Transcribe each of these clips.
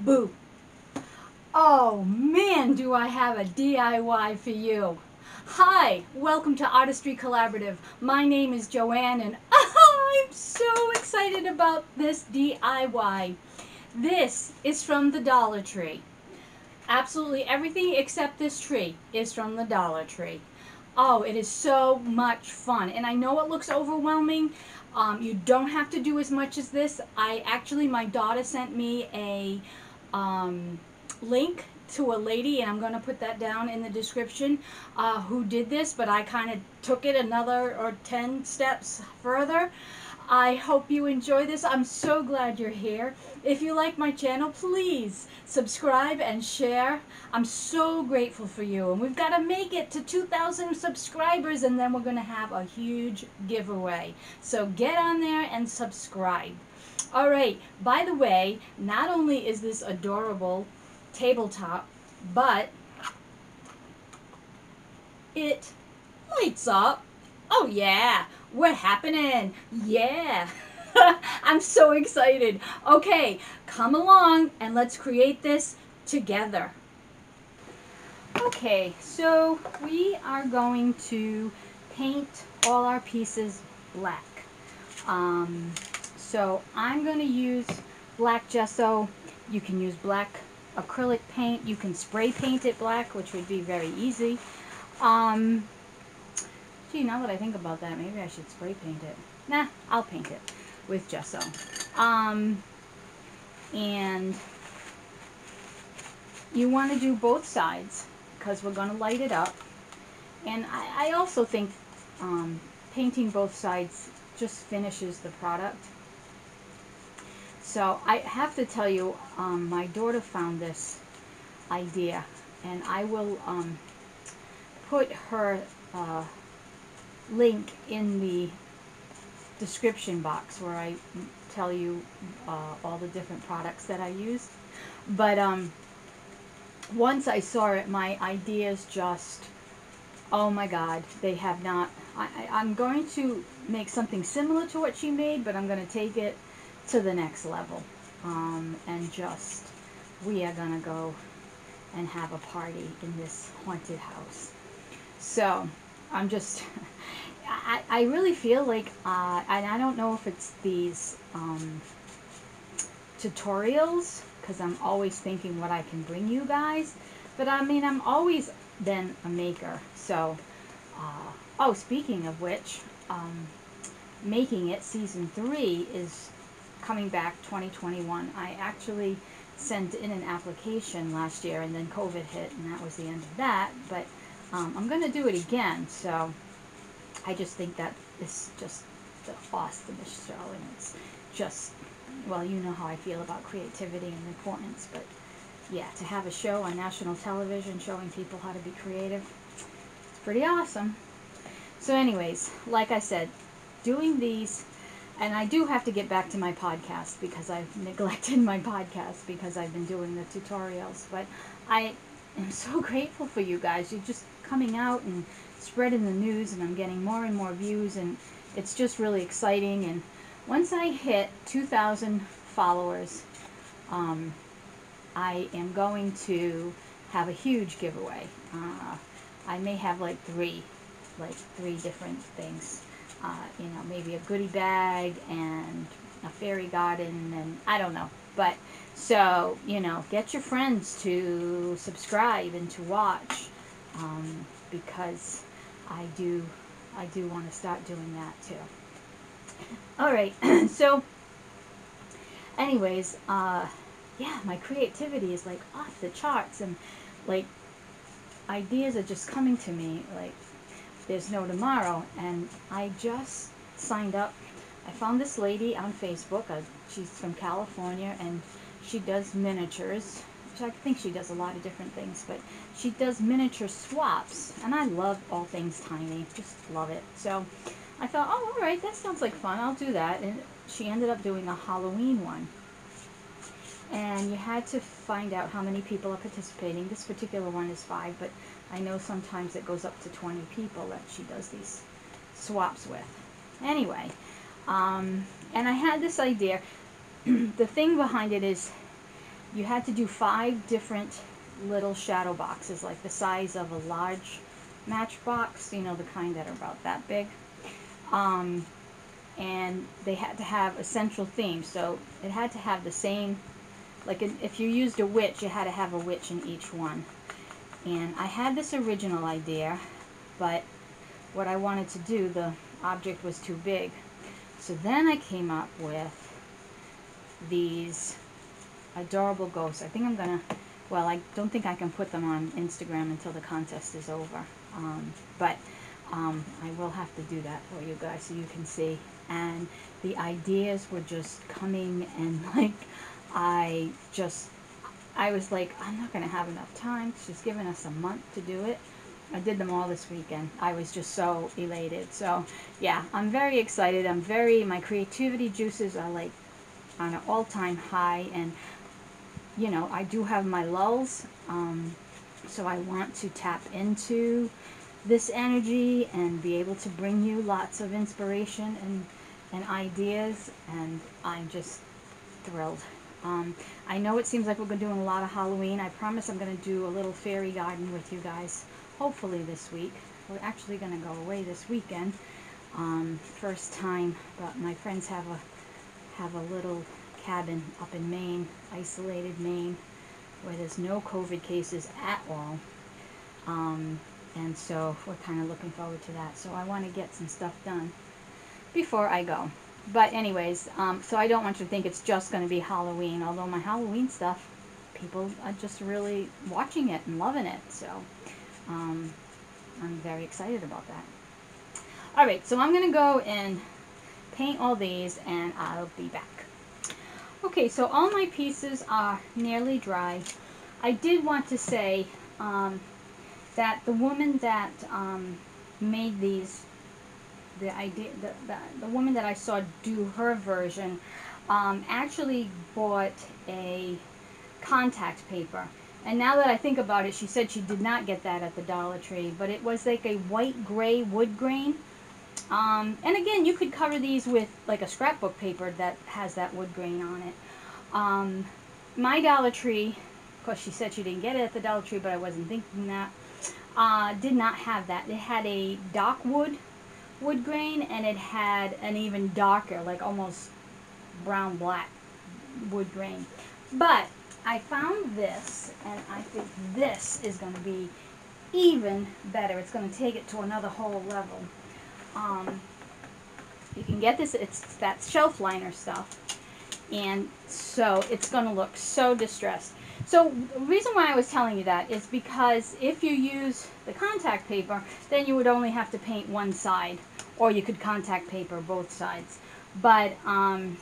Boo. Oh man, do I have a DIY for you. Hi, welcome to Artistry Collaborative. My name is JoAnn and oh, I'm so excited about this DIY. This is from the Dollar Tree. Absolutely everything except this tree is from the Dollar Tree. Oh, it is so much fun. And I know it looks overwhelming. Um, you don't have to do as much as this. I actually, my daughter sent me a um, link to a lady, and I'm going to put that down in the description, uh, who did this, but I kind of took it another or 10 steps further. I hope you enjoy this. I'm so glad you're here. If you like my channel, please subscribe and share. I'm so grateful for you. And we've got to make it to 2,000 subscribers and then we're going to have a huge giveaway. So get on there and subscribe. All right, by the way, not only is this adorable tabletop, but it lights up. Oh yeah, we're happening. Yeah. I'm so excited. Okay, come along and let's create this together. Okay, so we are going to paint all our pieces black. Um, so I'm going to use black gesso. You can use black acrylic paint. You can spray paint it black, which would be very easy. Um, gee, now that I think about that, maybe I should spray paint it. Nah, I'll paint it with gesso. Um, and you want to do both sides because we're going to light it up. And I, I also think um, painting both sides just finishes the product. So I have to tell you, um, my daughter found this idea, and I will um, put her uh, link in the description box where I tell you uh, all the different products that I use. But um, once I saw it, my ideas just, oh my God, they have not. I, I'm going to make something similar to what she made, but I'm going to take it to the next level. Um, and just, we are going to go and have a party in this haunted house. So, I'm just, I, I really feel like, uh, and I don't know if it's these um, tutorials, because I'm always thinking what I can bring you guys, but I mean, I'm always been a maker, so, uh, oh, speaking of which, um, Making It Season 3 is coming back 2021. I actually sent in an application last year, and then COVID hit, and that was the end of that, but um, I'm going to do it again, so I just think that is just the awesomest show, and it's just, well, you know how I feel about creativity and importance, but yeah, to have a show on national television showing people how to be creative, it's pretty awesome. So anyways, like I said, doing these, and I do have to get back to my podcast because I've neglected my podcast because I've been doing the tutorials, but I am so grateful for you guys. You're just coming out and spreading the news and I'm getting more and more views and it's just really exciting and once I hit 2,000 followers um, I am going to have a huge giveaway. Uh, I may have like three, like three different things. Uh, you know, maybe a goodie bag and a fairy garden and I don't know. But so, you know, get your friends to subscribe and to watch um, because I do I do want to start doing that too. All right, so anyways, uh, yeah, my creativity is like off the charts and like ideas are just coming to me like there's no tomorrow and I just signed up. I found this lady on Facebook. Uh, she's from California and she does miniatures which I think she does a lot of different things, but she does miniature swaps, and I love all things tiny, just love it. So I thought, oh, all right, that sounds like fun, I'll do that, and she ended up doing a Halloween one. And you had to find out how many people are participating. This particular one is five, but I know sometimes it goes up to 20 people that she does these swaps with. Anyway, um, and I had this idea. the thing behind it is you had to do five different little shadow boxes, like the size of a large matchbox, you know, the kind that are about that big. Um, and they had to have a central theme, so it had to have the same, like if you used a witch, you had to have a witch in each one. And I had this original idea, but what I wanted to do, the object was too big. So then I came up with these adorable ghosts. I think I'm going to, well, I don't think I can put them on Instagram until the contest is over. Um, but um, I will have to do that for you guys so you can see. And the ideas were just coming and like, I just, I was like, I'm not going to have enough time. She's given us a month to do it. I did them all this weekend. I was just so elated. So yeah, I'm very excited. I'm very, my creativity juices are like on an all-time high and you know, I do have my lulls. Um, so I want to tap into this energy and be able to bring you lots of inspiration and, and ideas. And I'm just thrilled. Um, I know it seems like we're doing a lot of Halloween. I promise I'm going to do a little fairy garden with you guys, hopefully this week. We're actually going to go away this weekend. Um, first time, but my friends have a have a little cabin up in Maine, isolated Maine, where there's no COVID cases at all. Um, and so we're kind of looking forward to that. So I want to get some stuff done before I go. But anyways, um, so I don't want you to think it's just going to be Halloween, although my Halloween stuff, people are just really watching it and loving it. So um, I'm very excited about that. All right, so I'm going to go and paint all these and I'll be back. Okay, so all my pieces are nearly dry. I did want to say um, that the woman that um, made these, the idea, the, the, the, woman that I saw do her version, um, actually bought a contact paper. And now that I think about it, she said she did not get that at the Dollar Tree, but it was like a white gray wood grain. Um, and again, you could cover these with like a scrapbook paper that has that wood grain on it. Um, my Dollar Tree, of course she said she didn't get it at the Dollar Tree, but I wasn't thinking that uh, did not have that. It had a dark wood wood grain and it had an even darker, like almost brown black wood grain. But I found this and I think this is going to be even better. It's going to take it to another whole level. Um, you can get this, it's that shelf liner stuff. And so it's going to look so distressed. So the reason why I was telling you that is because if you use the contact paper, then you would only have to paint one side, or you could contact paper both sides. But um,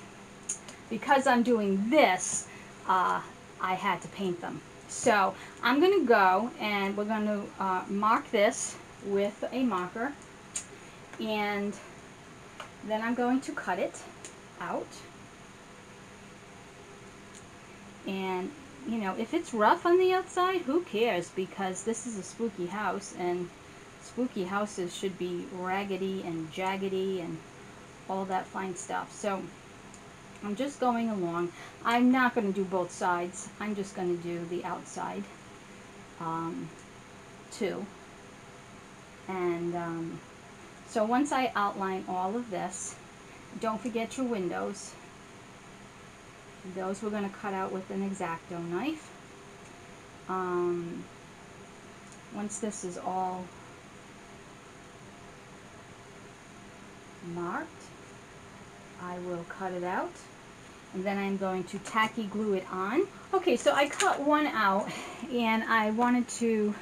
because I'm doing this, uh, I had to paint them. So I'm going to go and we're going to uh, mark this with a marker and then I'm going to cut it out and you know, if it's rough on the outside, who cares? Because this is a spooky house, and spooky houses should be raggedy and jaggedy and all that fine stuff. So, I'm just going along. I'm not going to do both sides. I'm just going to do the outside, um, too. And, um, so once I outline all of this, don't forget your windows. Those we're going to cut out with an X-Acto knife. Um, once this is all marked, I will cut it out. And then I'm going to tacky glue it on. Okay, so I cut one out and I wanted to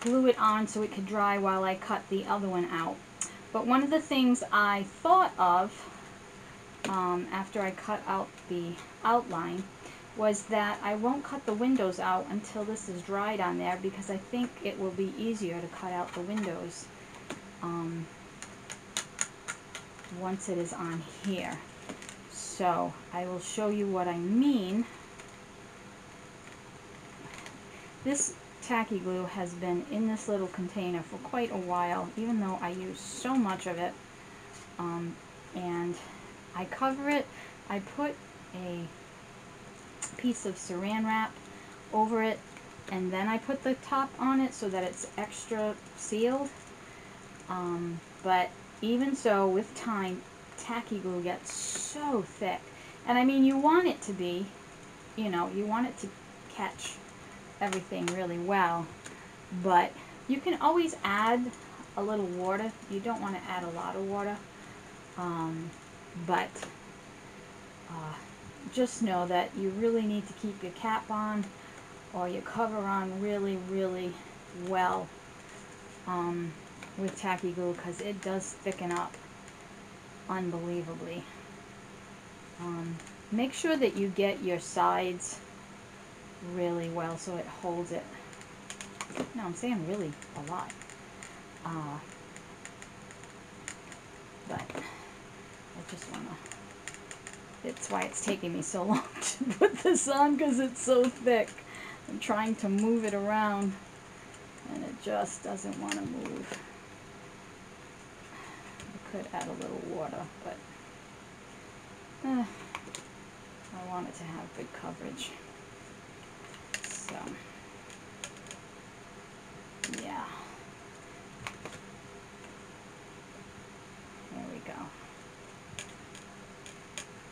glue it on so it could dry while I cut the other one out. But one of the things I thought of um, after I cut out the outline was that I won't cut the windows out until this is dried on there because I think it will be easier to cut out the windows um, once it is on here. So I will show you what I mean. This tacky glue has been in this little container for quite a while, even though I use so much of it. Um, and I cover it, I put a piece of saran wrap over it and then I put the top on it so that it's extra sealed. Um, but even so, with time, tacky glue gets so thick. And I mean, you want it to be, you know, you want it to catch everything really well. But you can always add a little water. You don't want to add a lot of water. Um, but uh, just know that you really need to keep your cap on or your cover on really, really well um, with tacky glue because it does thicken up unbelievably. Um, make sure that you get your sides really well so it holds it. No, I'm saying really a lot. Uh, but I just want to it's why it's taking me so long to put this on because it's so thick. I'm trying to move it around and it just doesn't want to move. Could add a little water, but uh, I want it to have good coverage. So, yeah. There we go.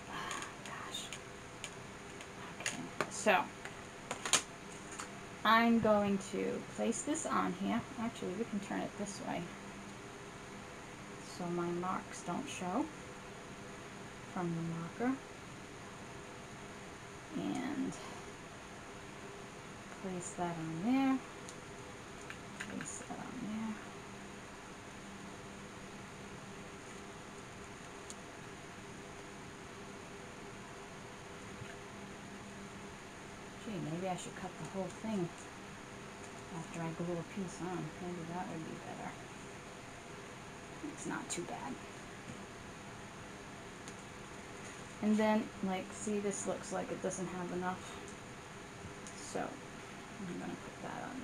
Gosh. Okay, so I'm going to place this on here. Actually, we can turn it this way so my marks don't show from the marker. And place that on there. Place that on there. Gee, maybe I should cut the whole thing after I glue a piece on. Maybe that would be better. It's not too bad. And then, like, see, this looks like it doesn't have enough. So, I'm going to put that on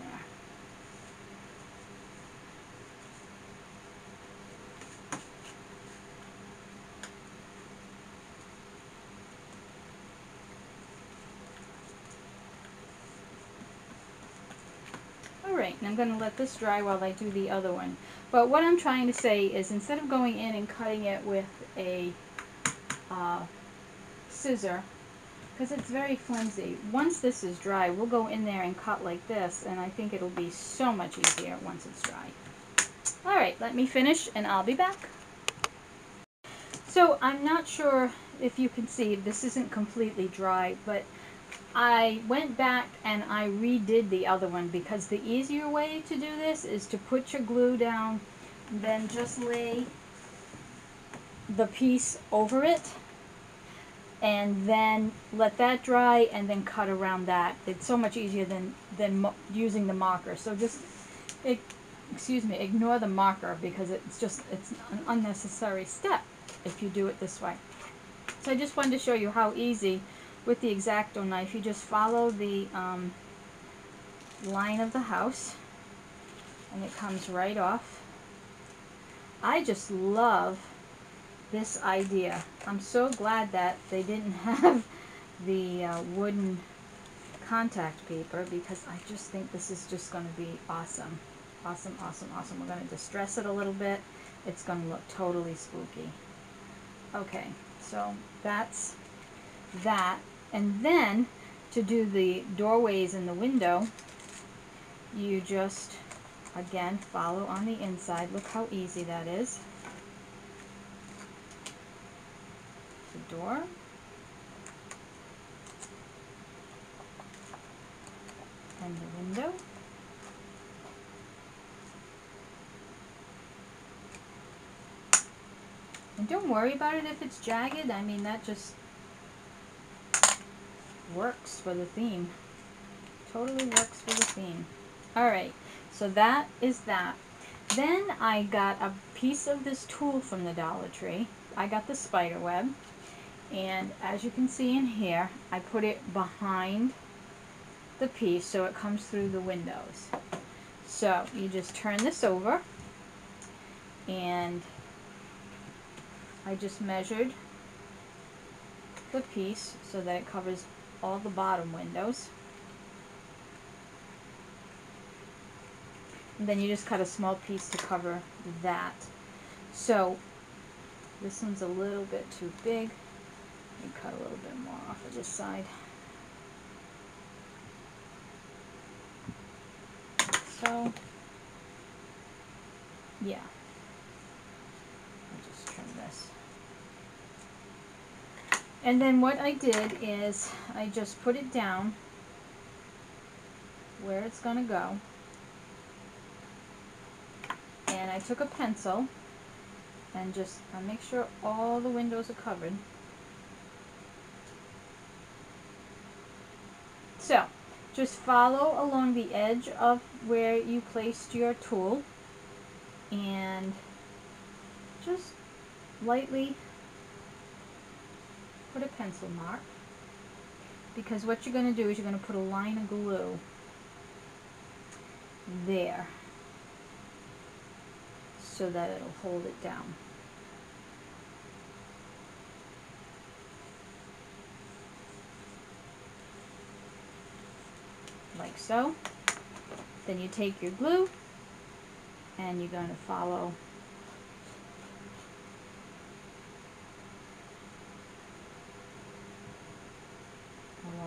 there. Alright, and I'm going to let this dry while I do the other one. But what I'm trying to say is instead of going in and cutting it with a uh, scissor, because it's very flimsy, once this is dry, we'll go in there and cut like this, and I think it'll be so much easier once it's dry. Alright, let me finish, and I'll be back. So I'm not sure if you can see, this isn't completely dry, but I went back and I redid the other one because the easier way to do this is to put your glue down, then just lay the piece over it, and then let that dry and then cut around that. It's so much easier than, than using the marker. So just, it, excuse me, ignore the marker because it's just, it's an unnecessary step if you do it this way. So I just wanted to show you how easy with the X-Acto knife, you just follow the um, line of the house and it comes right off. I just love this idea. I'm so glad that they didn't have the uh, wooden contact paper because I just think this is just going to be awesome. Awesome, awesome, awesome. We're going to distress it a little bit. It's going to look totally spooky. Okay, so that's that. And then to do the doorways in the window, you just, again, follow on the inside. Look how easy that is. The door. And the window. And don't worry about it if it's jagged. I mean, that just works for the theme. Totally works for the theme. Alright, so that is that. Then I got a piece of this tulle from the Dollar Tree. I got the spider web. And as you can see in here, I put it behind the piece so it comes through the windows. So you just turn this over and I just measured the piece so that it covers all the bottom windows. And then you just cut a small piece to cover that. So this one's a little bit too big. Me cut a little bit more off of this side. So, yeah. I'll just trim this. And then what I did is I just put it down where it's going to go. And I took a pencil and just I'll make sure all the windows are covered. So, just follow along the edge of where you placed your tulle and just lightly put a pencil mark because what you're going to do is you're going to put a line of glue there so that it'll hold it down. Like so. Then you take your glue and you're going to follow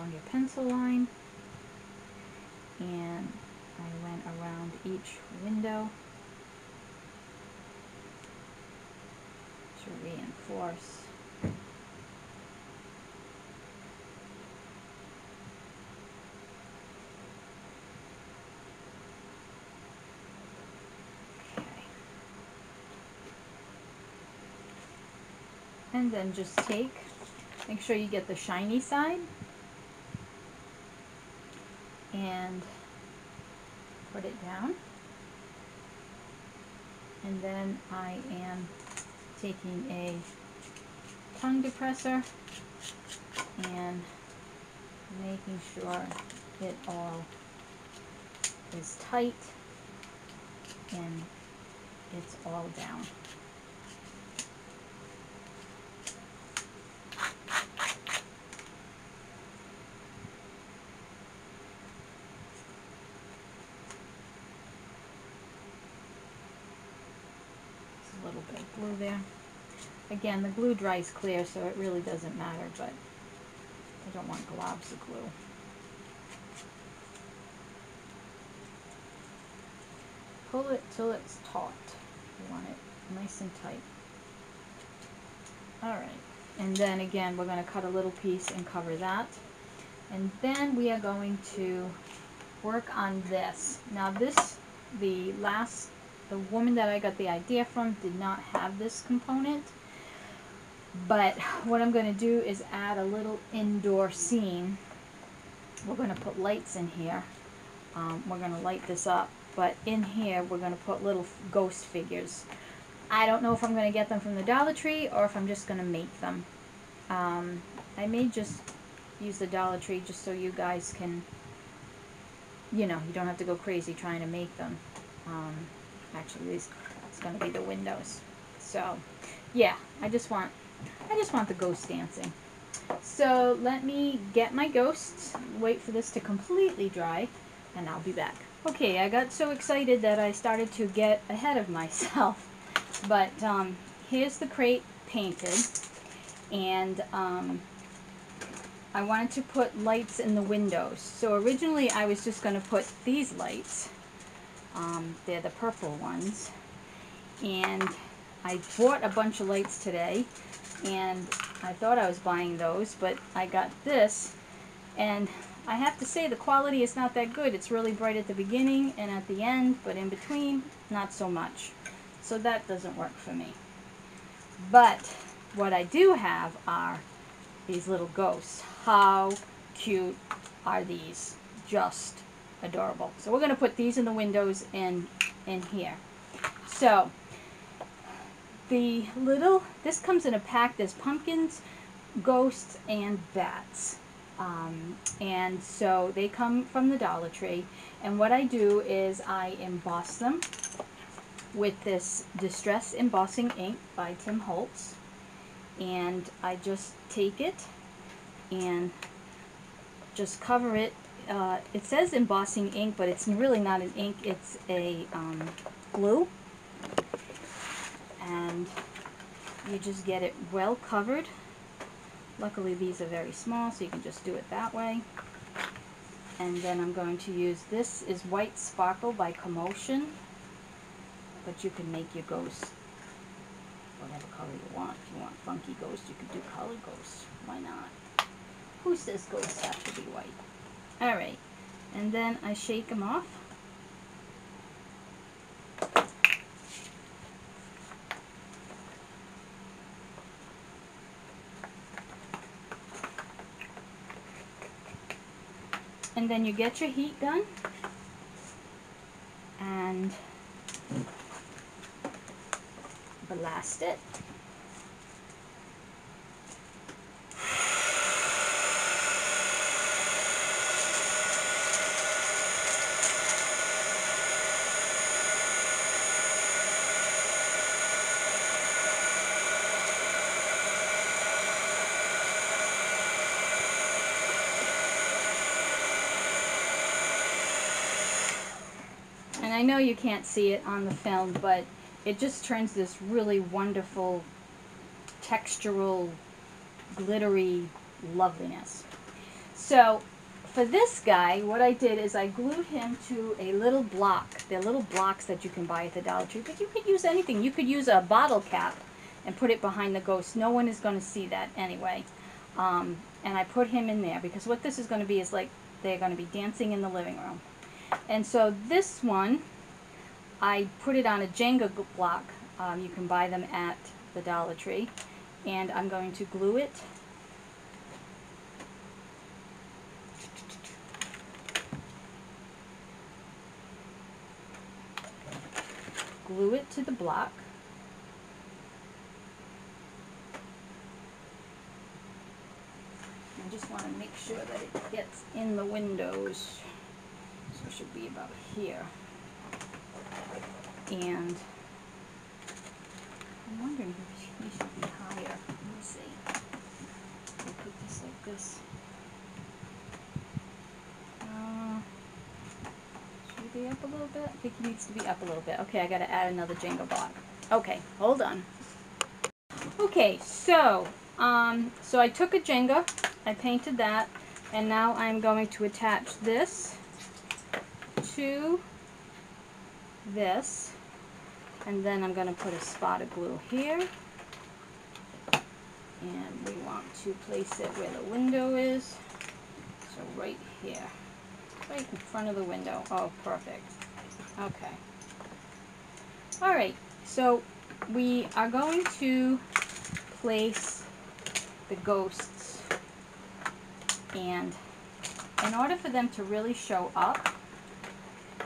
along your pencil line. And I went around each window. To reinforce. And then just take make sure you get the shiny side and put it down and then I am taking a tongue depressor and making sure it all is tight and it's all down. little bit of glue there. Again, the glue dries clear, so it really doesn't matter, but I don't want globs of glue. Pull it till it's taut. You want it nice and tight. Alright, and then again, we're going to cut a little piece and cover that. And then we are going to work on this. Now this, the last the woman that I got the idea from did not have this component. But what I'm going to do is add a little indoor scene. We're going to put lights in here. Um, we're going to light this up. But in here, we're going to put little ghost figures. I don't know if I'm going to get them from the Dollar Tree or if I'm just going to make them. Um, I may just use the Dollar Tree just so you guys can, you know, you don't have to go crazy trying to make them. Um, actually these it's going to be the windows. So yeah I just want I just want the ghost dancing. So let me get my ghosts wait for this to completely dry and I'll be back. Okay I got so excited that I started to get ahead of myself but um, here's the crate painted and um, I wanted to put lights in the windows. So originally I was just going to put these lights um, they're the purple ones. And I bought a bunch of lights today. And I thought I was buying those, but I got this. And I have to say the quality is not that good. It's really bright at the beginning and at the end, but in between, not so much. So that doesn't work for me. But what I do have are these little ghosts. How cute are these? Just adorable. So we're going to put these in the windows in, in here. So the little, this comes in a pack. There's pumpkins, ghosts, and bats. Um, and so they come from the Dollar Tree. And what I do is I emboss them with this Distress Embossing Ink by Tim Holtz. And I just take it and just cover it. Uh, it says embossing ink, but it's really not an ink. It's a um, glue. And you just get it well covered. Luckily these are very small, so you can just do it that way. And then I'm going to use, this is White Sparkle by Commotion. But you can make your ghost whatever color you want. If you want funky ghost, you can do color ghost. Why not? Who says ghosts have to be white? Alright, and then I shake them off. And then you get your heat gun and blast it. Know you can't see it on the film, but it just turns this really wonderful textural glittery loveliness. So for this guy, what I did is I glued him to a little block. They're little blocks that you can buy at the Dollar Tree, but you could use anything. You could use a bottle cap and put it behind the ghost. No one is going to see that anyway. Um, and I put him in there because what this is going to be is like they're going to be dancing in the living room. And so this one, I put it on a Jenga block. Um, you can buy them at the Dollar Tree. And I'm going to glue it glue it to the block. I just want to make sure that it gets in the windows. So it should be about here and I'm wondering if he should be higher. Let me see. I'll put this like this. Uh, should be up a little bit? I think he needs to be up a little bit. Okay, I gotta add another Jenga block. Okay, hold on. Okay, so, um, so I took a Jenga, I painted that, and now I'm going to attach this to this and then I'm going to put a spot of glue here. And we want to place it where the window is. So right here. Right in front of the window. Oh, perfect. Okay. Alright, so we are going to place the ghosts. And in order for them to really show up,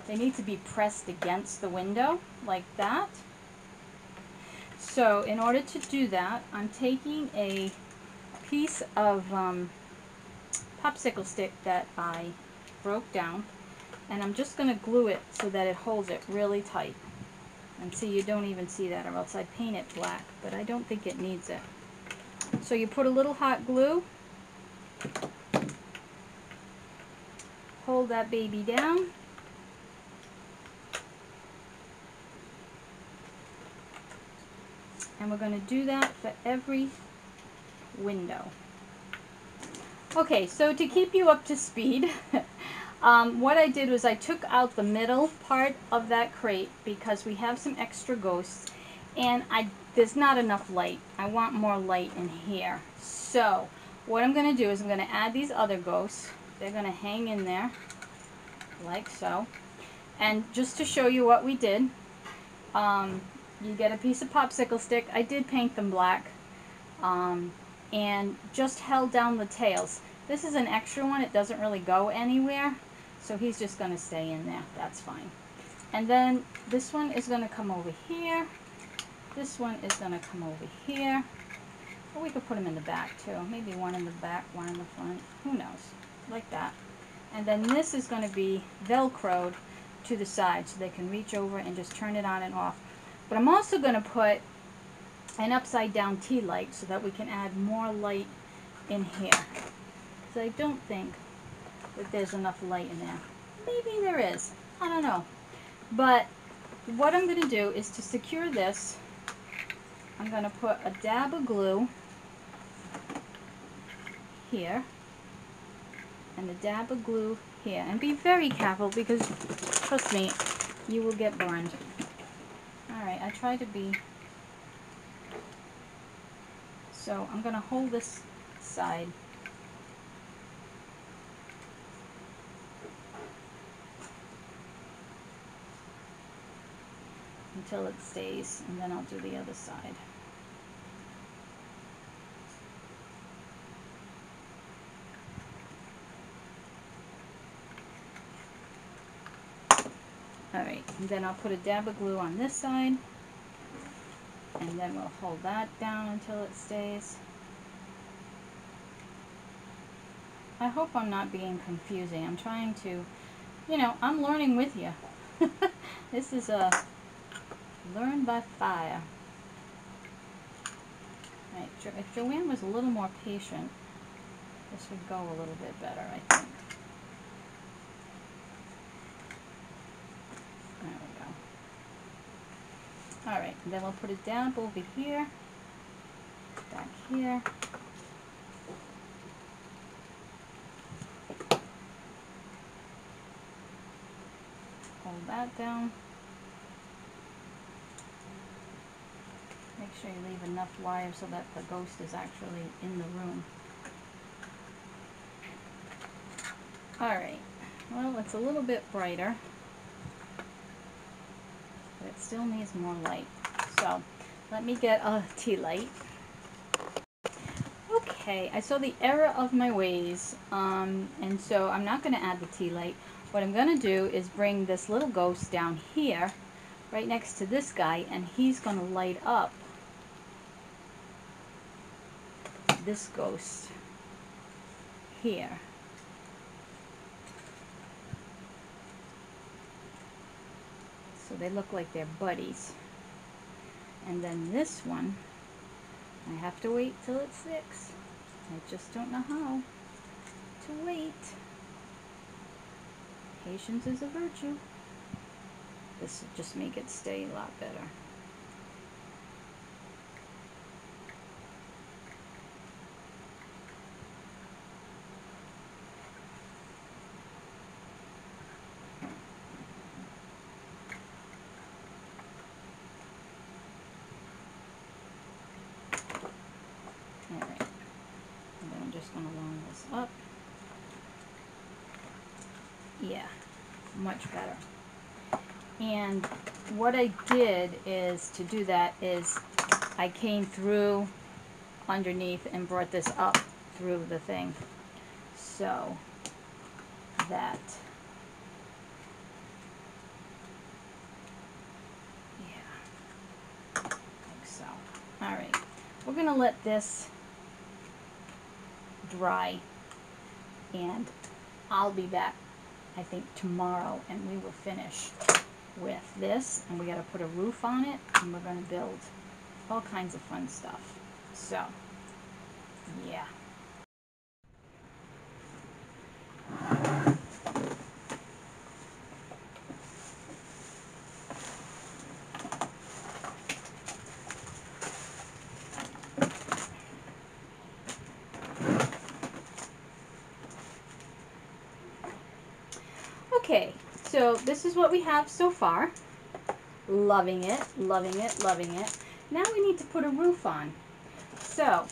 they need to be pressed against the window like that. So in order to do that, I'm taking a piece of um, popsicle stick that I broke down and I'm just going to glue it so that it holds it really tight. And see, you don't even see that or else I'd paint it black, but I don't think it needs it. So you put a little hot glue, hold that baby down, and we're going to do that for every window. Okay, so to keep you up to speed, um, what I did was I took out the middle part of that crate because we have some extra ghosts and I there's not enough light. I want more light in here. So what I'm going to do is I'm going to add these other ghosts. They're going to hang in there like so. And just to show you what we did, um, you get a piece of popsicle stick. I did paint them black. Um, and just held down the tails. This is an extra one. It doesn't really go anywhere. So he's just going to stay in there. That's fine. And then this one is going to come over here. This one is going to come over here. Or we could put them in the back too. Maybe one in the back, one in the front. Who knows? Like that. And then this is going to be velcroed to the side so they can reach over and just turn it on and off. But I'm also going to put an upside down tea light so that we can add more light in here. So I don't think that there's enough light in there. Maybe there is. I don't know. But what I'm going to do is to secure this, I'm going to put a dab of glue here and a dab of glue here. And be very careful because, trust me, you will get burned. Alright, I try to be... So I'm going to hold this side until it stays and then I'll do the other side. Alright, and then I'll put a dab of glue on this side and then we'll hold that down until it stays. I hope I'm not being confusing. I'm trying to, you know, I'm learning with you. this is a learn by fire. Right, if JoAnn was a little more patient, this would go a little bit better, I think. There we go. Alright, then we'll put it down over here, back here. Hold that down. Make sure you leave enough wire so that the ghost is actually in the room. Alright, well it's a little bit brighter, it still needs more light. So, let me get a tea light. Okay, I saw the error of my ways, um, and so I'm not going to add the tea light. What I'm going to do is bring this little ghost down here, right next to this guy, and he's going to light up this ghost here. So they look like they're buddies. And then this one, I have to wait till it sticks. I just don't know how to wait. Patience is a virtue. This will just make it stay a lot better. up. Yeah, much better. And what I did is, to do that, is I came through underneath and brought this up through the thing. So that, yeah, I think so. All right, we're going to let this dry and I'll be back I think tomorrow and we will finish with this and we got to put a roof on it and we're going to build all kinds of fun stuff. So yeah Okay, so this is what we have so far. Loving it, loving it, loving it. Now we need to put a roof on. So,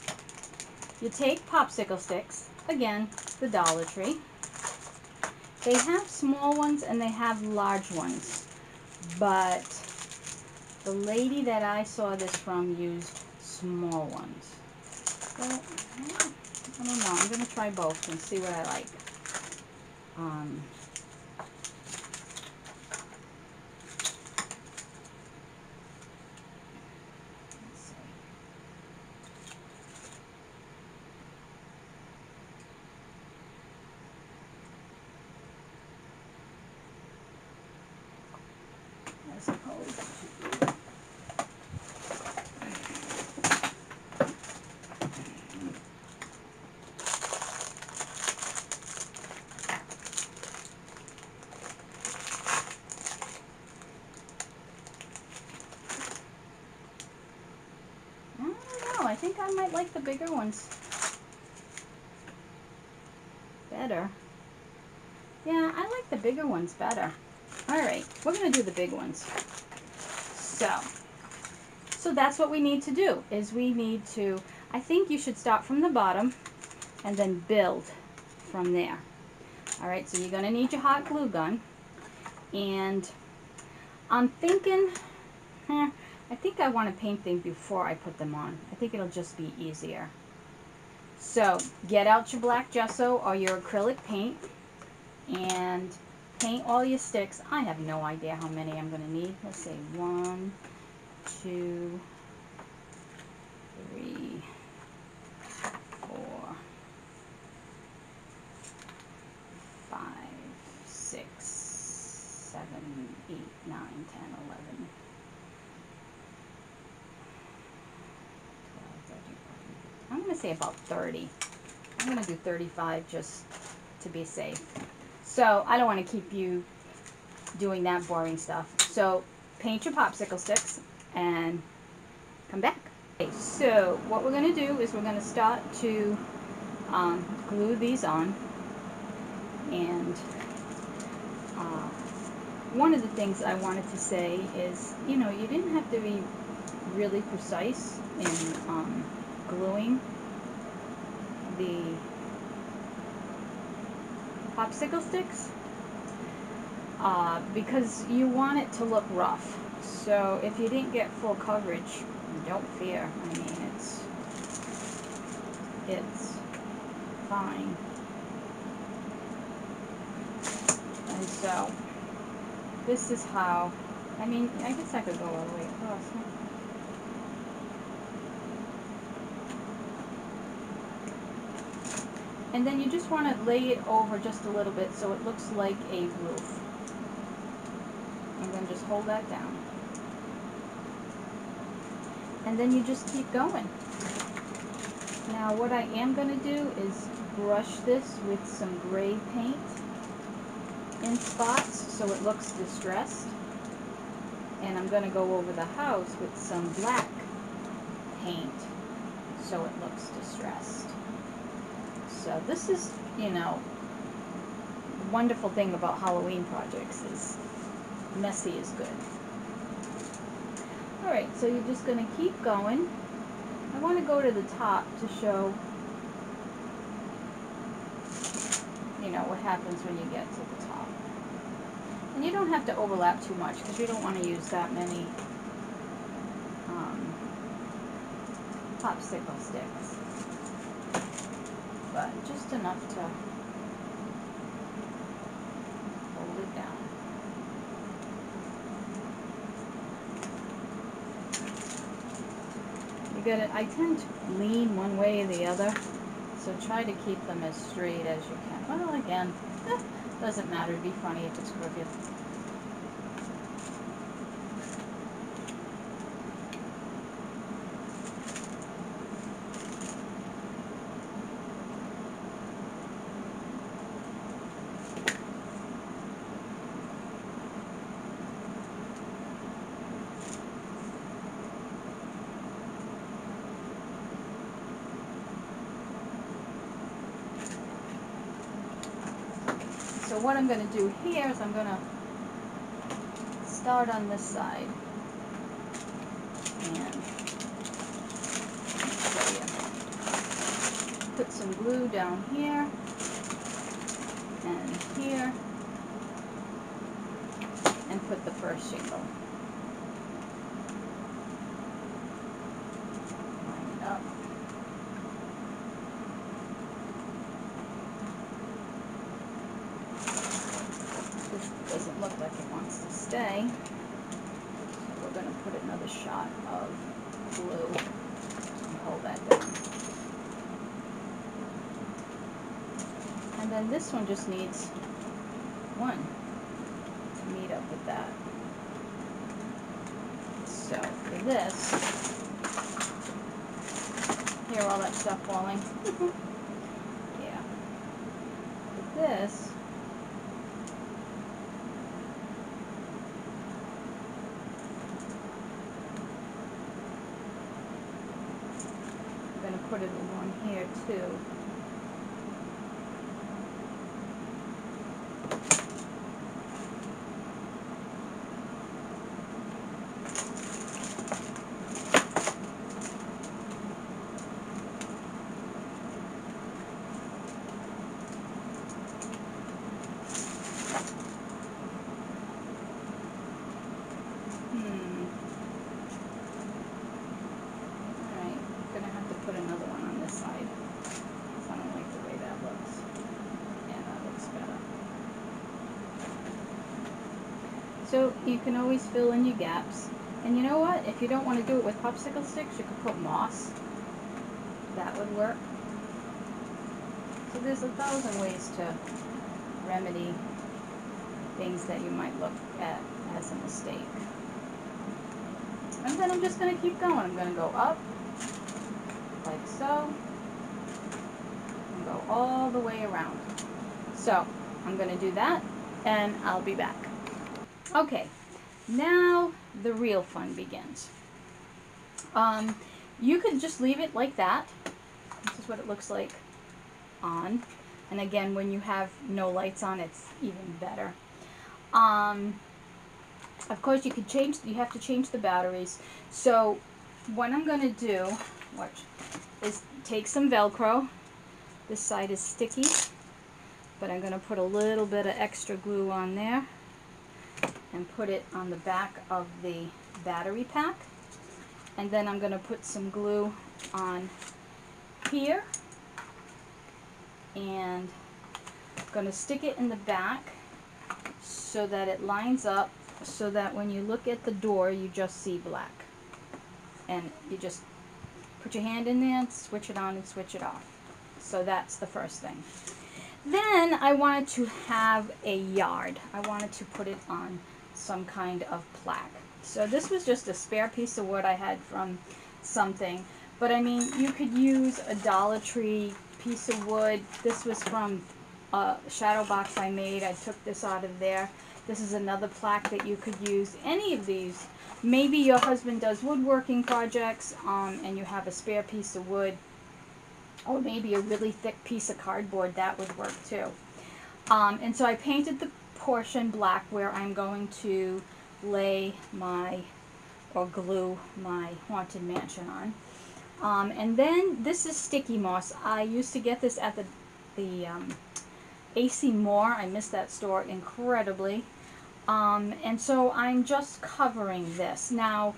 you take popsicle sticks, again, the Dollar Tree. They have small ones and they have large ones, but the lady that I saw this from used small ones. So, I don't know, I'm going to try both and see what I like. Um, ones better. All right, we're going to do the big ones. So, so that's what we need to do, is we need to, I think you should start from the bottom and then build from there. All right, so you're going to need your hot glue gun. And I'm thinking, eh, I think I want to paint them before I put them on. I think it'll just be easier. So get out your black gesso or your acrylic paint and paint all your sticks. I have no idea how many I'm going to need. Let's say one, two, three, four, five, six, seven, eight, nine, ten, eleven. 12, 13, 14. I'm going to say about 30. I'm going to do 35 just to be safe. So I don't want to keep you doing that boring stuff. So paint your popsicle sticks and come back. Okay, so what we're going to do is we're going to start to um, glue these on. And uh, one of the things I wanted to say is, you know, you didn't have to be really precise in um, gluing the popsicle sticks uh, because you want it to look rough. So if you didn't get full coverage, don't fear. I mean, it's it's fine. And so this is how, I mean, I guess I could go all the way across. Huh? And then you just want to lay it over just a little bit so it looks like a roof. And then just hold that down. And then you just keep going. Now what I am going to do is brush this with some gray paint in spots so it looks distressed. And I'm going to go over the house with some black paint so it looks distressed. So this is, you know, wonderful thing about Halloween projects is messy is good. Alright, so you're just going to keep going. I want to go to the top to show, you know, what happens when you get to the top. And you don't have to overlap too much because you don't want to use that many um, popsicle sticks but just enough to hold it down. You get it, I tend to lean one way or the other, so try to keep them as straight as you can. Well, again, doesn't matter, it'd be funny if it's crooked. So what I'm going to do here is I'm going to start on this side. And. Put some glue down here and here and put the first shingle. Line it up. This doesn't look like it wants to stay. So we're going to put another shot of glue and hold that down. And then this one just needs one to meet up with that. So for this, hear all that stuff falling? yeah. For this, I'm going to put it along here too. Hmm. Alright, gonna have to put another one on this side. 'cause I don't like the way that looks. Yeah, that looks better. So you can always fill in your gaps. And you know what? If you don't want to do it with popsicle sticks, you could put moss. That would work. So there's a thousand ways to remedy things that you might look at as a mistake. And then I'm just going to keep going. I'm going to go up, like so, and go all the way around. So, I'm going to do that, and I'll be back. Okay, now the real fun begins. Um, you could just leave it like that. This is what it looks like on. And again, when you have no lights on, it's even better. Um, of course, you could change, you have to change the batteries. So what I'm going to do, watch, is take some Velcro. This side is sticky, but I'm going to put a little bit of extra glue on there and put it on the back of the battery pack. And then I'm going to put some glue on here. And I'm going to stick it in the back so that it lines up so that when you look at the door you just see black. And you just put your hand in there and switch it on and switch it off. So that's the first thing. Then I wanted to have a yard. I wanted to put it on some kind of plaque so this was just a spare piece of wood I had from something but I mean you could use a Dollar Tree piece of wood this was from a shadow box I made I took this out of there this is another plaque that you could use. Any of these. Maybe your husband does woodworking projects um, and you have a spare piece of wood or maybe a really thick piece of cardboard. That would work too. Um, and so I painted the portion black where I'm going to lay my or glue my haunted mansion on. Um, and then this is sticky moss. I used to get this at the, the um, AC Moore. I miss that store incredibly. Um, and so I'm just covering this. Now,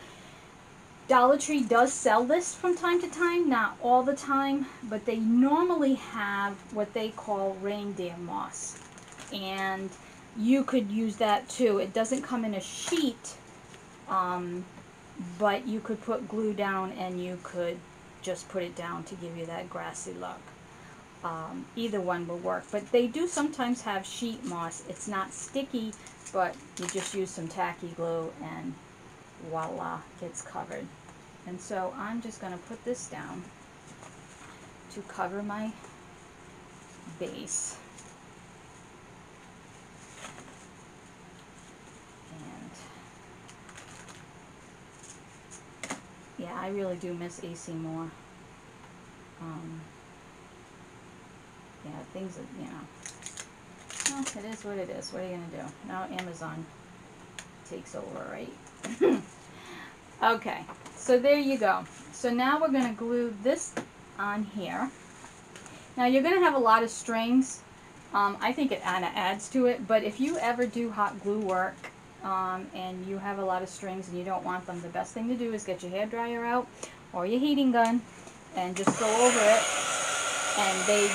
Dollar Tree does sell this from time to time, not all the time, but they normally have what they call reindeer moss. And you could use that too. It doesn't come in a sheet, um, but you could put glue down and you could just put it down to give you that grassy look. Um, either one will work, but they do sometimes have sheet moss. It's not sticky, but you just use some tacky glue and voila, it's covered. And so I'm just going to put this down to cover my base. Yeah, I really do miss AC Moore. Um, yeah, things, that, you know, well, it is what it is. What are you going to do? Now Amazon takes over, right? okay, so there you go. So now we're going to glue this on here. Now you're going to have a lot of strings. Um, I think it kind of adds to it, but if you ever do hot glue work um, and you have a lot of strings and you don't want them, the best thing to do is get your hair dryer out or your heating gun and just go over it and they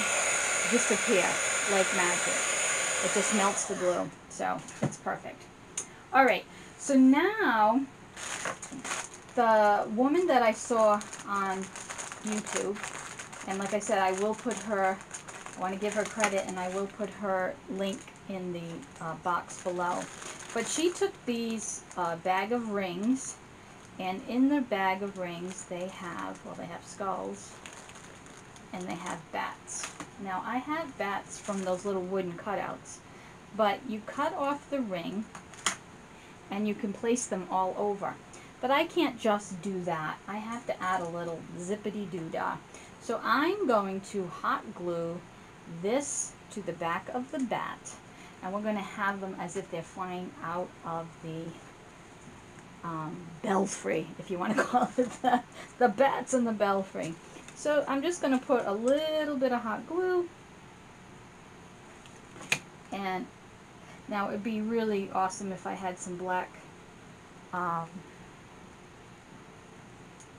disappear like magic. It just melts the glue. So it's perfect. All right. So now the woman that I saw on YouTube, and like I said, I will put her, I want to give her credit, and I will put her link in the uh, box below. But she took these uh, bag of rings, and in the bag of rings they have, well, they have skulls, and they have bats. Now I have bats from those little wooden cutouts, but you cut off the ring and you can place them all over. But I can't just do that. I have to add a little zippity doo dah. So I'm going to hot glue this to the back of the bat and we're going to have them as if they're flying out of the um, belfry, if you want to call it that. The bats in the belfry. So I'm just going to put a little bit of hot glue. And now it would be really awesome if I had some black um,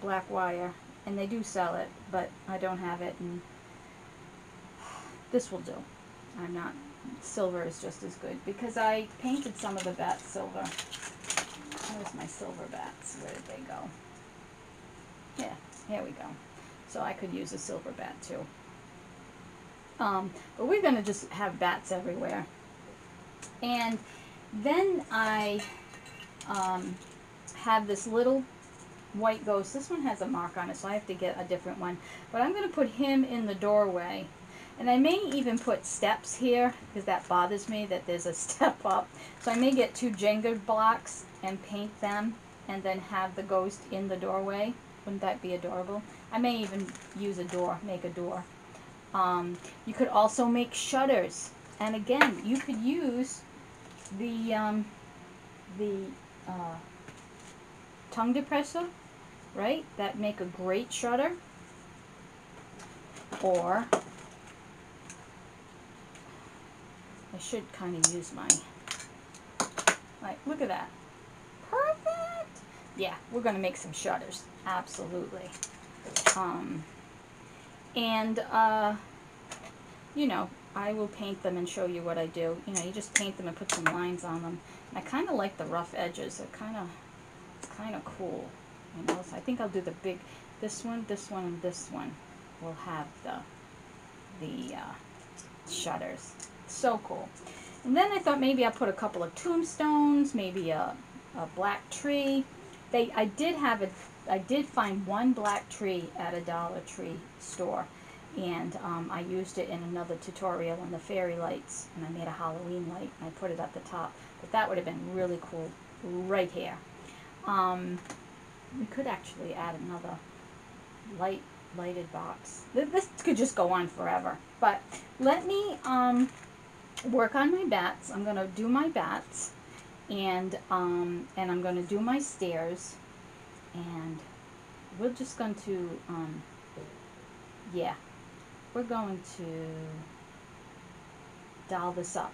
black wire. And they do sell it, but I don't have it. And this will do. I'm not silver is just as good because I painted some of the bats silver. Where's my silver bats? Where did they go? Yeah, here we go. So I could use a silver bat too. Um, but we're going to just have bats everywhere. And then I um, have this little white ghost. This one has a mark on it, so I have to get a different one. But I'm going to put him in the doorway and I may even put steps here because that bothers me that there's a step up. So I may get two Jenga blocks and paint them and then have the ghost in the doorway. Wouldn't that be adorable? I may even use a door, make a door. Um, you could also make shutters. And again, you could use the, um, the uh, tongue depressor, right? That make a great shutter. Or I should kind of use my, like, look at that. Perfect! Yeah, we're going to make some shutters. Absolutely. Um, and, uh, you know, I will paint them and show you what I do. You know, you just paint them and put some lines on them. And I kind of like the rough edges. They're kind of, it's kind of cool. You know, so I think I'll do the big, this one, this one, and this one will have the, the uh, shutters. So cool. And then I thought maybe I'll put a couple of tombstones, maybe a, a black tree. They, I did have a, I did find one black tree at a Dollar Tree store. And um, I used it in another tutorial on the fairy lights. And I made a Halloween light and I put it at the top. But that would have been really cool right here. Um, we could actually add another light lighted box. This could just go on forever. But let me um, work on my bats. I'm going to do my bats and um, and I'm going to do my stairs and we're just going to um, yeah we're going to doll this up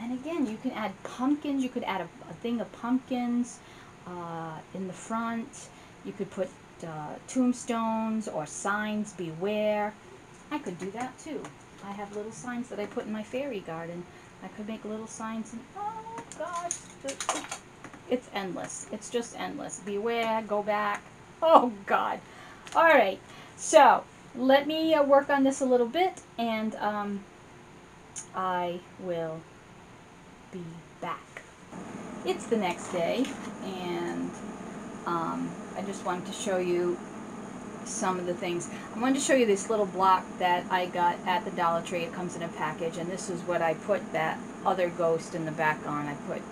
and again you can add pumpkins you could add a, a thing of pumpkins uh, in the front you could put uh, tombstones or signs beware I could do that too I have little signs that I put in my fairy garden. I could make little signs and, oh gosh, it's endless. It's just endless. Beware, go back. Oh God. All right, so let me uh, work on this a little bit and um, I will be back. It's the next day and um, I just wanted to show you some of the things. I wanted to show you this little block that I got at the Dollar Tree. It comes in a package, and this is what I put that other ghost in the back on. I put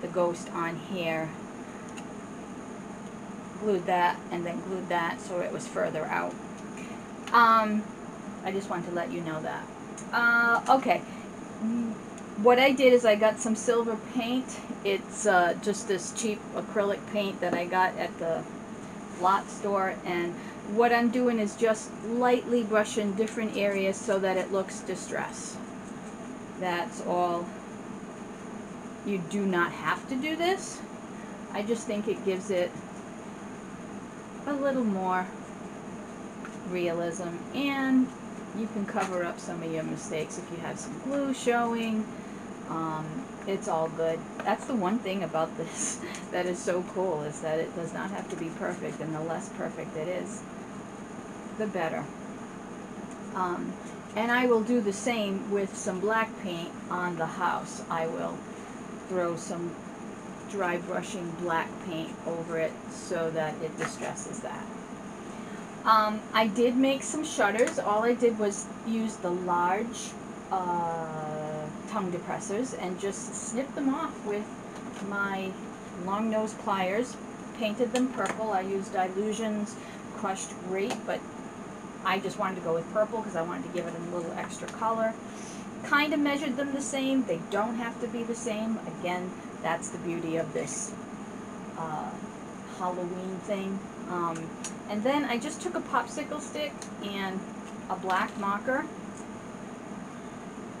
the ghost on here, glued that, and then glued that so it was further out. Um, I just wanted to let you know that. Uh, okay. What I did is I got some silver paint. It's uh, just this cheap acrylic paint that I got at the lot store, and what I'm doing is just lightly brushing different areas so that it looks distressed. That's all. You do not have to do this. I just think it gives it a little more realism and you can cover up some of your mistakes if you have some glue showing. Um, it's all good. That's the one thing about this that is so cool is that it does not have to be perfect and the less perfect it is, the better. Um, and I will do the same with some black paint on the house. I will throw some dry brushing black paint over it so that it distresses that. Um, I did make some shutters. All I did was use the large uh, tongue depressors and just snip them off with my long nose pliers. Painted them purple. I used Dylusions crushed grape, but I just wanted to go with purple because I wanted to give it a little extra color. Kind of measured them the same. They don't have to be the same. Again, that's the beauty of this uh, Halloween thing. Um, and then I just took a popsicle stick and a black marker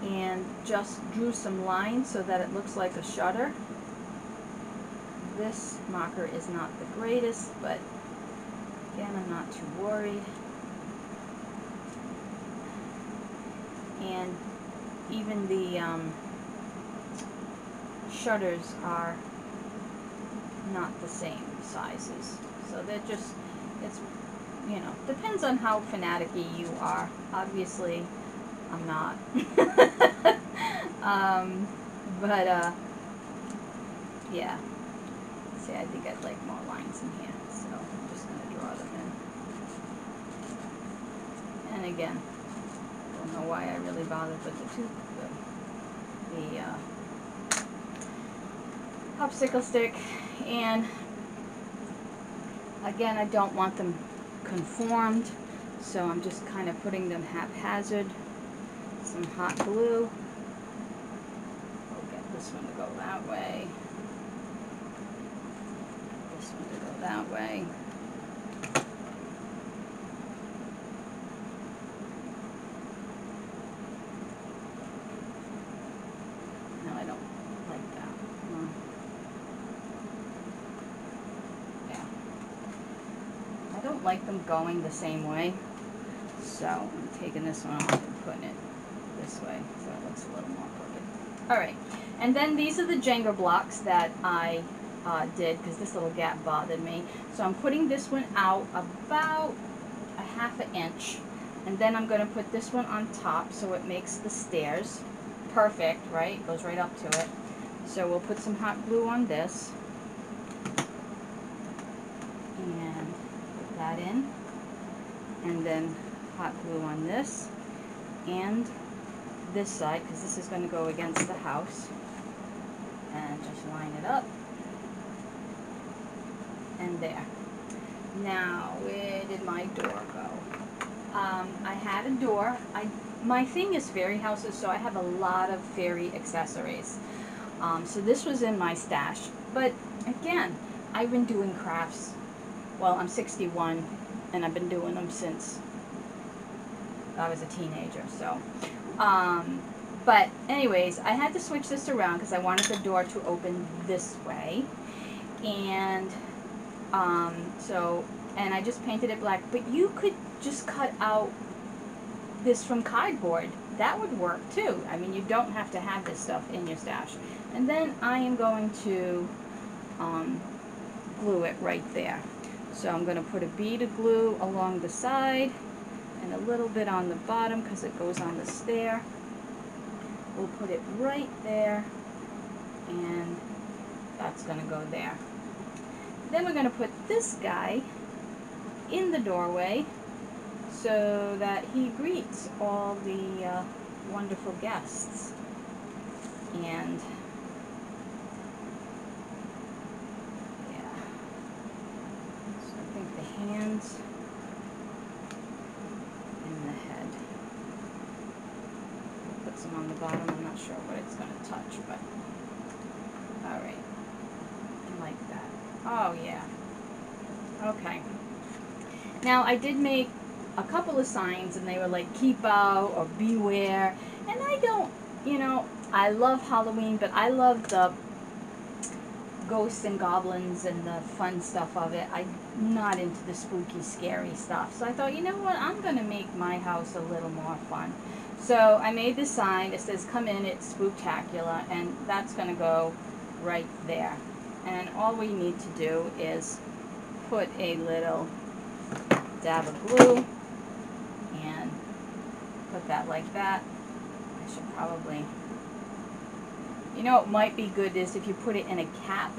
and just drew some lines so that it looks like a shutter. This marker is not the greatest, but again, I'm not too worried. And even the um, shutters are not the same sizes. So they're just, it's, you know, depends on how fanaticy you are. Obviously, I'm not. um, but, uh, yeah. See, I think I'd like more lines in here, so I'm just going to draw them in. And again, don't know why I really bothered with the two, the, the uh, popsicle stick, and again, I don't want them conformed, so I'm just kind of putting them haphazard some hot glue. We'll get this one to go that way. This one to go that way. No, I don't like that. Hmm. Yeah. I don't like them going the same way. So I'm taking this one off and putting it this way so it looks a little more crooked. Alright, and then these are the Jenga blocks that I uh, did because this little gap bothered me. So I'm putting this one out about a half an inch and then I'm going to put this one on top so it makes the stairs perfect, right? Goes right up to it. So we'll put some hot glue on this and put that in and then hot glue on this and this side because this is going to go against the house. And just line it up. And there. Now where did my door go? Um, I had a door. I my thing is fairy houses so I have a lot of fairy accessories. Um, so this was in my stash. But again I've been doing crafts. Well I'm 61 and I've been doing them since I was a teenager so um, but anyways, I had to switch this around because I wanted the door to open this way. And um, so, and I just painted it black. But you could just cut out this from cardboard. That would work too. I mean, you don't have to have this stuff in your stash. And then I am going to um, glue it right there. So I'm going to put a bead of glue along the side and a little bit on the bottom because it goes on the stair. We'll put it right there and that's going to go there. Then we're going to put this guy in the doorway so that he greets all the uh, wonderful guests. And yeah, so I think the hands on the bottom. I'm not sure what it's going to touch, but alright. I like that. Oh, yeah. Okay. Now, I did make a couple of signs, and they were like, keep out or beware. And I don't, you know, I love Halloween, but I love the ghosts and goblins and the fun stuff of it. I'm not into the spooky, scary stuff. So I thought, you know what, I'm going to make my house a little more fun. So I made this sign. It says, come in, it's spooktacular, and that's going to go right there. And all we need to do is put a little dab of glue and put that like that. I should probably, you know what might be good is if you put it in a cap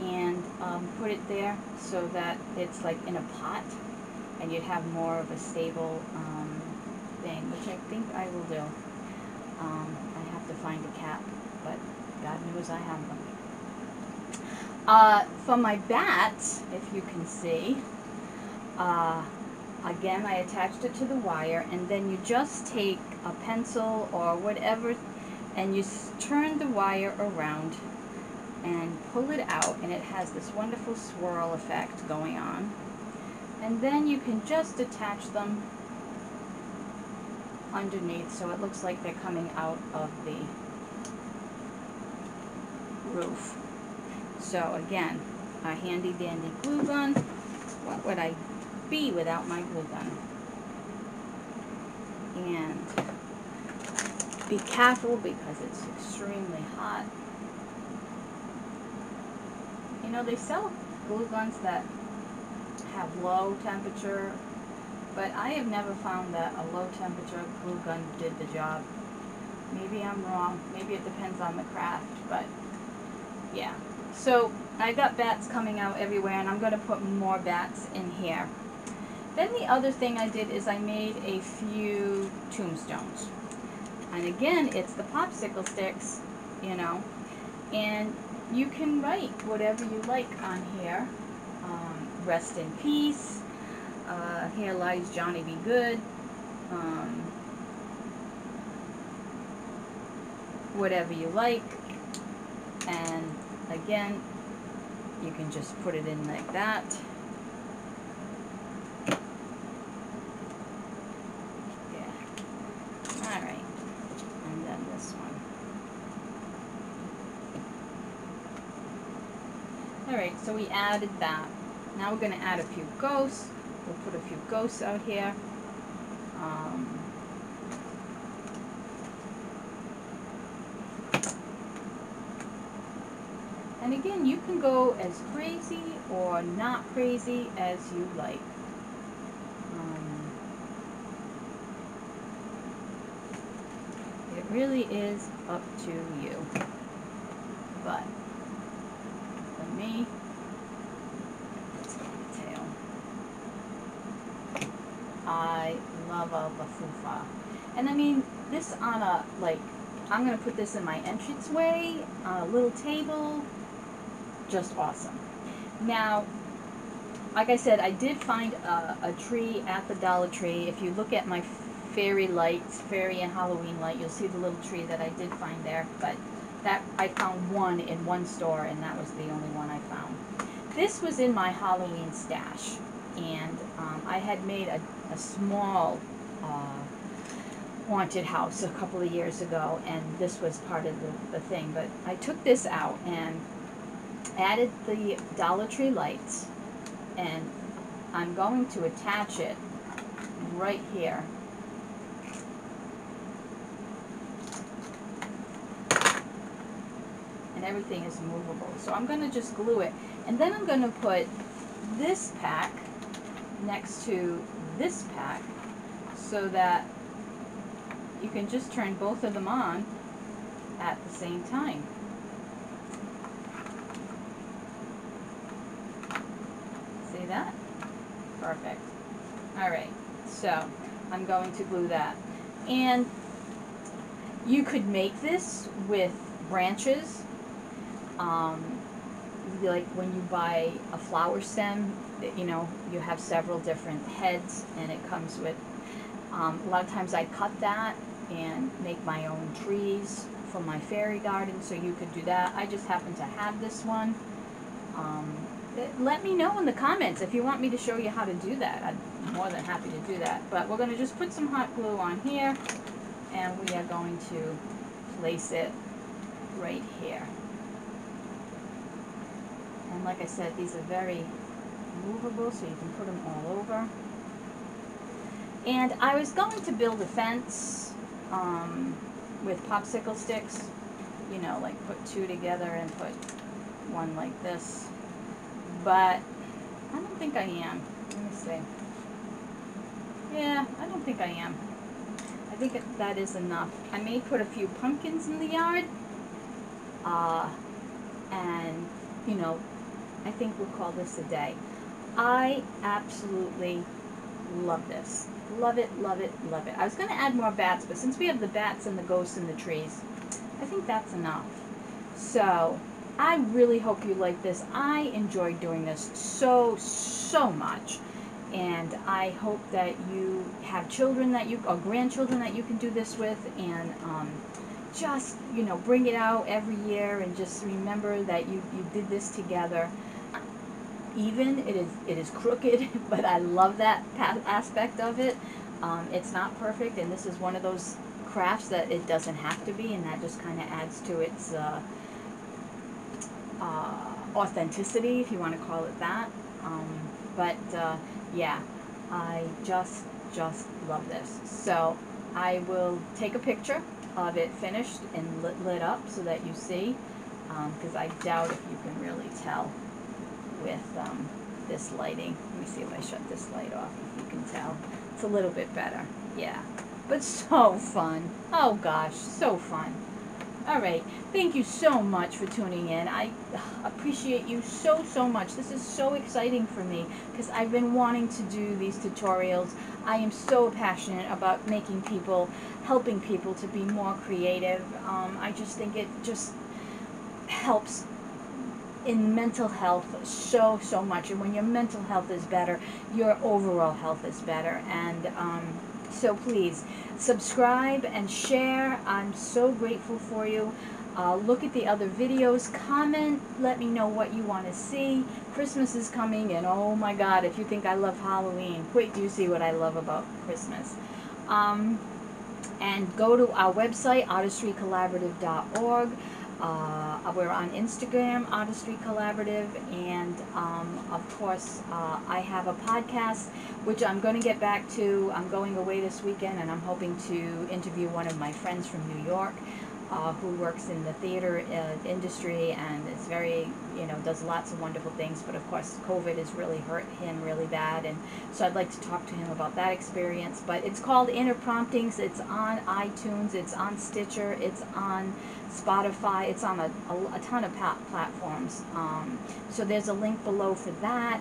and um, put it there so that it's like in a pot and you'd have more of a stable um, thing, which I think I will do. Um, I have to find a cap, but God knows I have them. Uh, for my bats, if you can see, uh, Again, I attached it to the wire, and then you just take a pencil or whatever, and you turn the wire around and pull it out, and it has this wonderful swirl effect going on. And then you can just attach them underneath so it looks like they're coming out of the roof. So again, a handy dandy glue gun. What would I be without my glue gun? And be careful because it's extremely hot. You know, they sell glue guns that have low temperature, but I have never found that a low temperature glue gun did the job. Maybe I'm wrong. Maybe it depends on the craft, but yeah. So I've got bats coming out everywhere and I'm going to put more bats in here. Then the other thing I did is I made a few tombstones. And again, it's the popsicle sticks, you know, and you can write whatever you like on here. Um, rest in peace. Uh, here lies Johnny Be Good. Um, whatever you like. And again, you can just put it in like that. Yeah. Alright. And then this one. Alright, so we added that. Now we're going to add a few ghosts. We'll put a few ghosts out here. Um, And again, you can go as crazy or not crazy as you like. Um, it really is up to you. But for me, it's tail. I And I mean, this on a, like, I'm going to put this in my entranceway, on a little table, just awesome. Now, like I said, I did find a, a, tree at the Dollar Tree. If you look at my fairy lights, fairy and Halloween light, you'll see the little tree that I did find there. But that I found one in one store, and that was the only one I found. This was in my Halloween stash, and um, I had made a, a small uh, haunted house a couple of years ago, and this was part of the, the thing. But I took this out, and added the Dollar Tree lights and I'm going to attach it right here. And everything is movable. So I'm going to just glue it. And then I'm going to put this pack next to this pack so that you can just turn both of them on at the same time. See that? Perfect. Alright, so I'm going to glue that. And you could make this with branches. Um, like when you buy a flower stem, you know, you have several different heads and it comes with, um, a lot of times I cut that and make my own trees for my fairy garden, so you could do that. I just happen to have this one. Um, let me know in the comments if you want me to show you how to do that. I'm more than happy to do that. But we're going to just put some hot glue on here and we are going to place it right here. And like I said, these are very movable so you can put them all over. And I was going to build a fence um, with popsicle sticks, you know, like put two together and put one like this but I don't think I am. Let me see. Yeah, I don't think I am. I think that is enough. I may put a few pumpkins in the yard. Uh, and, you know, I think we'll call this a day. I absolutely love this. Love it, love it, love it. I was going to add more bats, but since we have the bats and the ghosts in the trees, I think that's enough. So, I really hope you like this. I enjoyed doing this so, so much. and I hope that you have children that you or grandchildren that you can do this with, and um, just you know bring it out every year and just remember that you you did this together. Even it is it is crooked, but I love that aspect of it. Um, it's not perfect, and this is one of those crafts that it doesn't have to be, and that just kind of adds to its uh, uh, authenticity, if you want to call it that. Um, but uh, yeah, I just just love this. So I will take a picture of it finished and lit, lit up so that you see, because um, I doubt if you can really tell with um, this lighting. Let me see if I shut this light off, if you can tell. It's a little bit better, yeah. But so fun. Oh gosh, so fun. All right. Thank you so much for tuning in. I appreciate you so, so much. This is so exciting for me because I've been wanting to do these tutorials. I am so passionate about making people, helping people to be more creative. Um, I just think it just helps in mental health so, so much. And when your mental health is better, your overall health is better. And um, so please subscribe and share. I'm so grateful for you. Uh, look at the other videos, comment, let me know what you want to see. Christmas is coming, and oh my god, if you think I love Halloween, wait do you see what I love about Christmas. Um, and go to our website, artistrycollaborative.org. Uh, we're on Instagram, Artistry Collaborative, and um, of course, uh, I have a podcast which I'm going to get back to. I'm going away this weekend, and I'm hoping to interview one of my friends from New York uh, who works in the theater uh, industry and is very, you know, does lots of wonderful things. But of course, COVID has really hurt him really bad, and so I'd like to talk to him about that experience. But it's called Inner Promptings. It's on iTunes. It's on Stitcher. It's on Spotify. It's on a, a, a ton of platforms. Um, so there's a link below for that.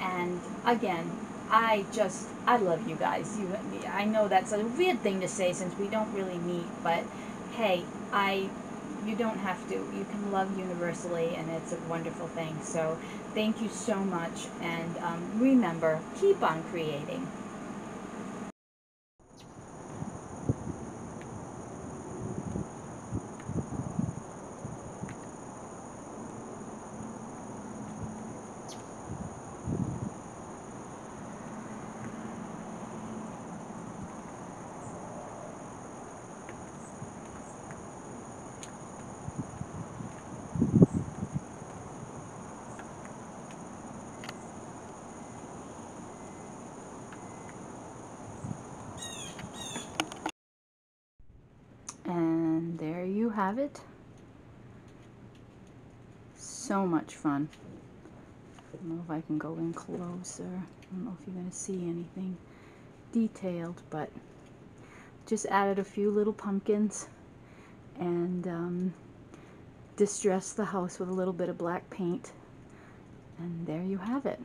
And again, I just I love you guys. You, I know that's a weird thing to say since we don't really meet, but hey, I you don't have to. You can love universally, and it's a wonderful thing. So, thank you so much, and um, remember, keep on creating. And there you have it. So much fun. I don't know if I can go in closer. I don't know if you're going to see anything detailed, but just added a few little pumpkins and um, distressed the house with a little bit of black paint. And there you have it.